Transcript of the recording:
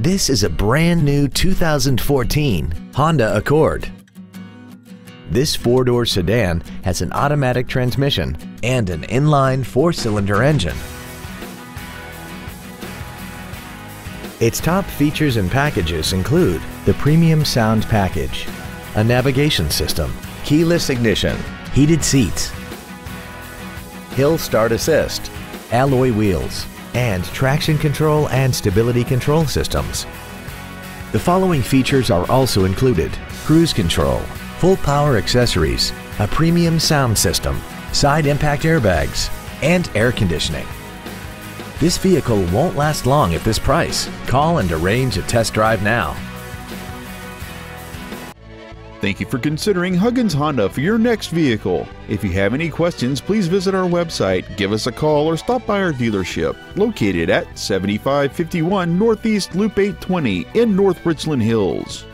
This is a brand new 2014 Honda Accord. This four-door sedan has an automatic transmission and an inline four-cylinder engine. Its top features and packages include the Premium Sound Package, a navigation system, keyless ignition, heated seats, Hill Start Assist, alloy wheels, and traction control and stability control systems. The following features are also included. Cruise control, full power accessories, a premium sound system, side impact airbags, and air conditioning. This vehicle won't last long at this price. Call and arrange a test drive now. Thank you for considering Huggins Honda for your next vehicle. If you have any questions, please visit our website, give us a call, or stop by our dealership located at 7551 Northeast Loop 820 in North Richland Hills.